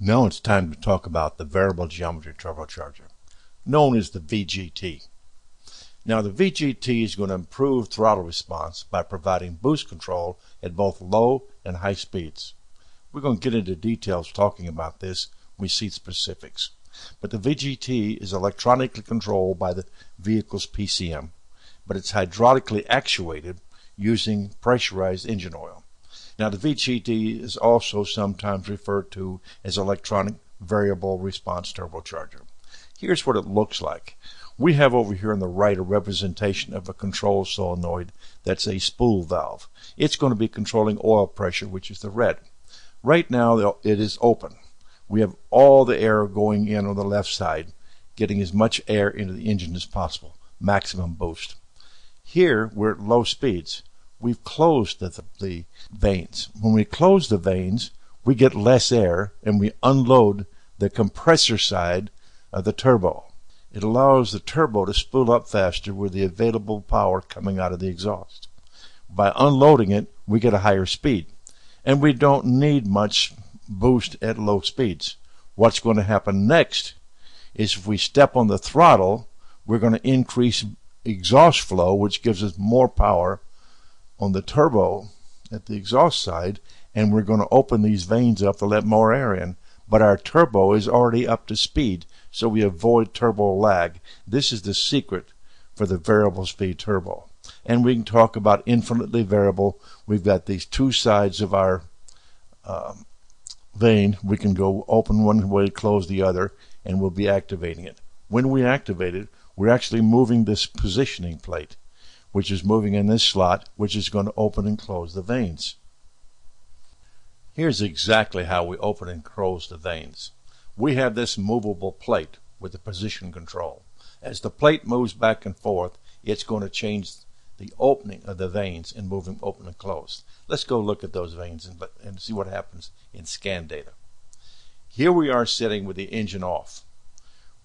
Now it's time to talk about the variable geometry turbocharger, known as the VGT. Now the VGT is going to improve throttle response by providing boost control at both low and high speeds. We're going to get into details talking about this when we see specifics. But the VGT is electronically controlled by the vehicle's PCM, but it's hydraulically actuated using pressurized engine oil. Now, the VGT is also sometimes referred to as electronic variable response turbocharger. Here's what it looks like. We have over here on the right a representation of a control solenoid that's a spool valve. It's going to be controlling oil pressure, which is the red. Right now, it is open. We have all the air going in on the left side, getting as much air into the engine as possible, maximum boost. Here, we're at low speeds we've closed the, the vanes. When we close the vanes, we get less air and we unload the compressor side of the turbo. It allows the turbo to spool up faster with the available power coming out of the exhaust. By unloading it, we get a higher speed. And we don't need much boost at low speeds. What's going to happen next is if we step on the throttle, we're going to increase exhaust flow, which gives us more power on the turbo at the exhaust side and we're going to open these vanes up to let more air in. But our turbo is already up to speed, so we avoid turbo lag. This is the secret for the variable speed turbo. And we can talk about infinitely variable. We've got these two sides of our um, vane. We can go open one way, close the other, and we'll be activating it. When we activate it, we're actually moving this positioning plate which is moving in this slot, which is going to open and close the vanes. Here's exactly how we open and close the vanes. We have this movable plate with the position control. As the plate moves back and forth, it's going to change the opening of the vanes and move them open and close. Let's go look at those vanes and, and see what happens in scan data. Here we are sitting with the engine off.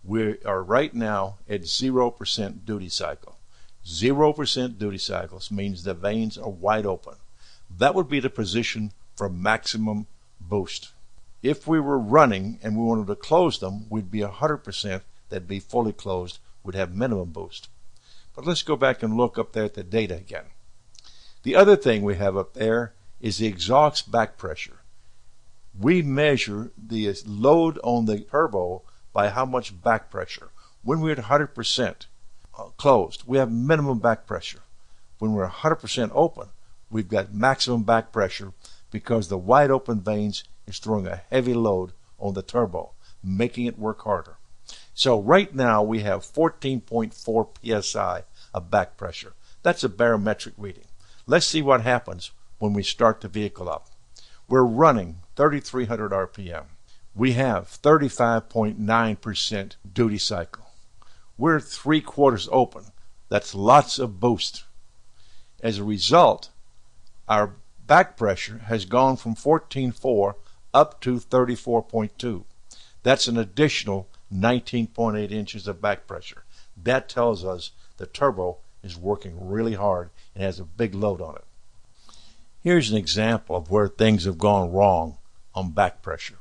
We are right now at 0% duty cycle. 0% duty cycles means the vanes are wide open. That would be the position for maximum boost. If we were running and we wanted to close them, we'd be 100%, that'd be fully closed, would have minimum boost. But let's go back and look up there at the data again. The other thing we have up there is the exhaust back pressure. We measure the load on the turbo by how much back pressure. When we're at 100%, uh, Uh, closed, we have minimum back pressure. When we're 100% open, we've got maximum back pressure because the wide open vanes is throwing a heavy load on the turbo, making it work harder. So right now we have 14.4 psi of back pressure. That's a barometric reading. Let's see what happens when we start the vehicle up. We're running 3300 RPM. We have 35.9% duty cycle. We're three quarters open. That's lots of boost. As a result, our back pressure has gone from 14.4 up to 34.2. That's an additional 19.8 inches of back pressure. That tells us the turbo is working really hard and has a big load on it. Here's an example of where things have gone wrong on back pressure.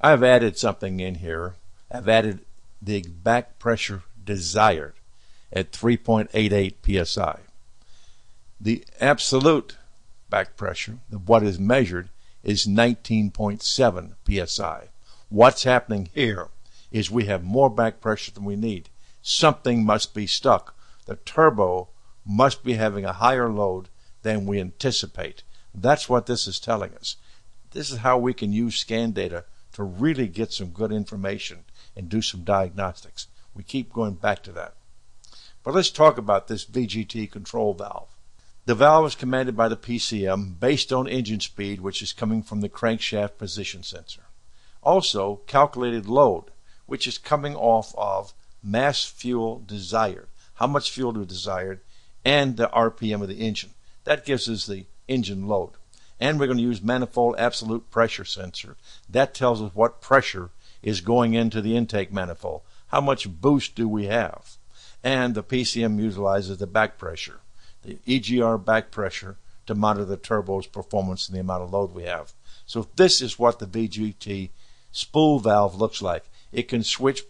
I've added something in here. I've added the back pressure desired at 3.88 psi. The absolute back pressure, what is measured, is 19.7 psi. What's happening here is we have more back pressure than we need. Something must be stuck. The turbo must be having a higher load than we anticipate. That's what this is telling us. This is how we can use scan data to really get some good information and do some diagnostics. We keep going back to that. But let's talk about this VGT control valve. The valve is commanded by the PCM based on engine speed, which is coming from the crankshaft position sensor. Also, calculated load, which is coming off of mass fuel desired, how much fuel we desired, and the RPM of the engine. That gives us the engine load. And we're going to use manifold absolute pressure sensor. That tells us what pressure is going into the intake manifold. How much boost do we have? And the PCM utilizes the back pressure, the EGR back pressure to monitor the turbo's performance and the amount of load we have. So this is what the VGT spool valve looks like. It can switch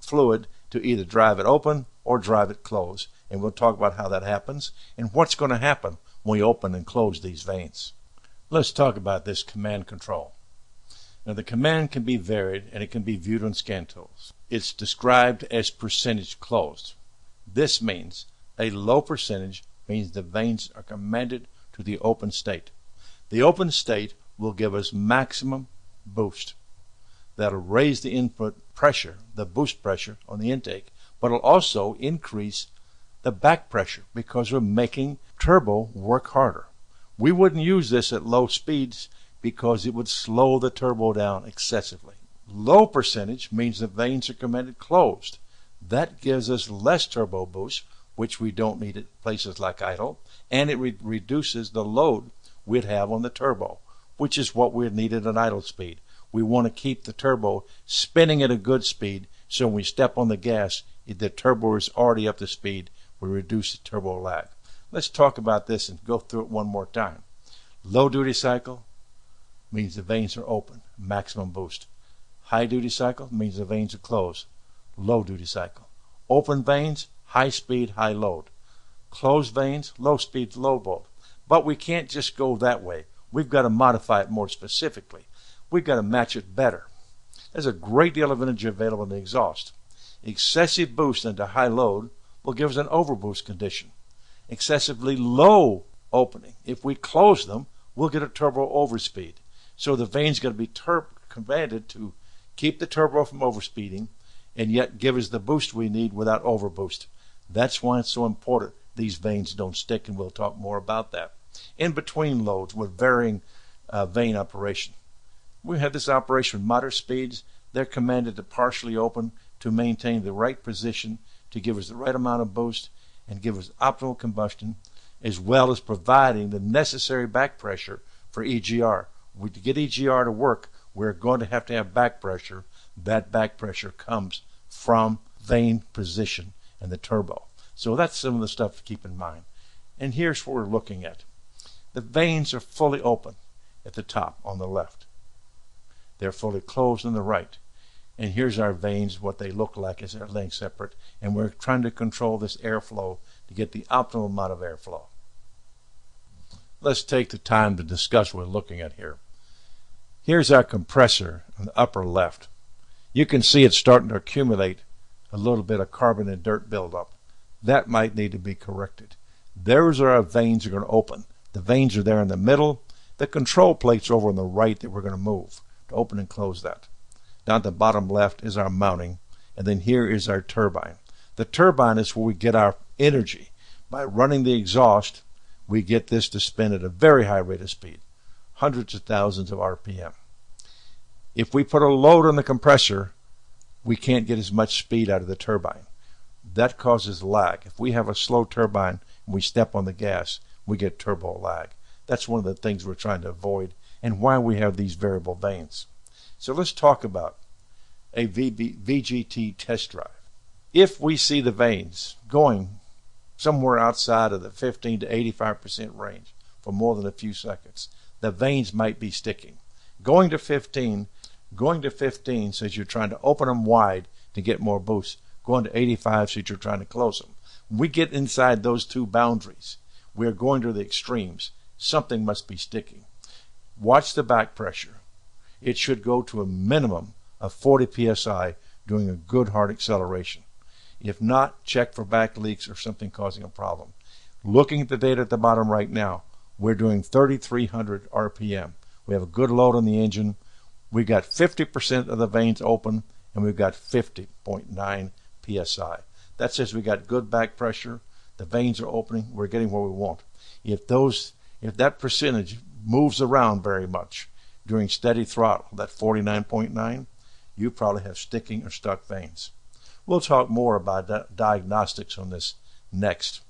fluid to either drive it open or drive it closed. And we'll talk about how that happens and what's going to happen when we open and close these vanes. Let's talk about this command control. Now the command can be varied and it can be viewed on scan tools. It's described as percentage closed. This means a low percentage means the vanes are commanded to the open state. The open state will give us maximum boost. That'll raise the input pressure, the boost pressure on the intake, but it'll also increase the back pressure because we're making turbo work harder. We wouldn't use this at low speeds because it would slow the turbo down excessively. Low percentage means the vanes are commanded closed. That gives us less turbo boost, which we don't need at places like idle, and it re- reduces the load we'd have on the turbo, which is what we need at an idle speed. We want to keep the turbo spinning at a good speed, so when we step on the gas, the turbo is already up to speed. We reduce the turbo lag. Let's talk about this and go through it one more time. Low duty cycle means the vanes are open, maximum boost. High duty cycle means the vanes are closed, low duty cycle. Open vanes, high speed, high load. Closed vanes, low speed, low load. But we can't just go that way. We've got to modify it more specifically. We've got to match it better. There's a great deal of energy available in the exhaust. Excessive boost into high load will give us an overboost condition. Excessively low opening, if we close them, we'll get a turbo overspeed. So the vane's got to be tur- commanded to keep the turbo from overspeeding and yet give us the boost we need without overboost. That's why it's so important these vanes don't stick, and we'll talk more about that. In between loads with varying uh, vane operation. We have this operation with moderate speeds. They're commanded to partially open to maintain the right position to give us the right amount of boost and give us optimal combustion, as well as providing the necessary back pressure for EGR. We, to get EGR to work, we're going to have to have back pressure. That back pressure comes from vane position and the turbo. So that's some of the stuff to keep in mind. And here's what we're looking at. The vanes are fully open at the top on the left. They're fully closed on the right. And here's our vanes, what they look like as they're laying separate. And we're trying to control this airflow to get the optimal amount of airflow. Let's take the time to discuss what we're looking at here. Here's our compressor on the upper left. You can see it's starting to accumulate a little bit of carbon and dirt buildup. That might need to be corrected. Those are our vanes are going to open. The vanes are there in the middle. The control plate's over on the right that we're going to move to open and close that. Down at the bottom left is our mounting, and then here is our turbine. The turbine is where we get our energy. By running the exhaust, we get this to spin at a very high rate of speed, hundreds of thousands of RPM. If we put a load on the compressor, we can't get as much speed out of the turbine that causes lag. If we have a slow turbine and we step on the gas, we get turbo lag. That's one of the things we're trying to avoid and why we have these variable vanes. So let's talk about a VB, VGT test drive. If we see the vanes going somewhere outside of the 15 to 85% range for more than a few seconds, the vanes might be sticking. Going to 15, going to 15 says you're trying to open them wide to get more boost going to 85 says you're trying to close them. When we get inside those two boundaries, we're going to the extremes. Something must be sticking. Watch the back pressure. It should go to a minimum of 40 psi during a good hard acceleration. If not, check for back leaks or something causing a problem. Looking at the data at the bottom right now, we're doing 3,300 RPM. We have a good load on the engine. We've got 50% of the vanes open, and we've got 50.9 psi. That says we got good back pressure. The vanes are opening. We're getting where we want. If those, if that percentage moves around very much during steady throttle, that 49.9, you probably have sticking or stuck vanes. We'll talk more about diagnostics on this next.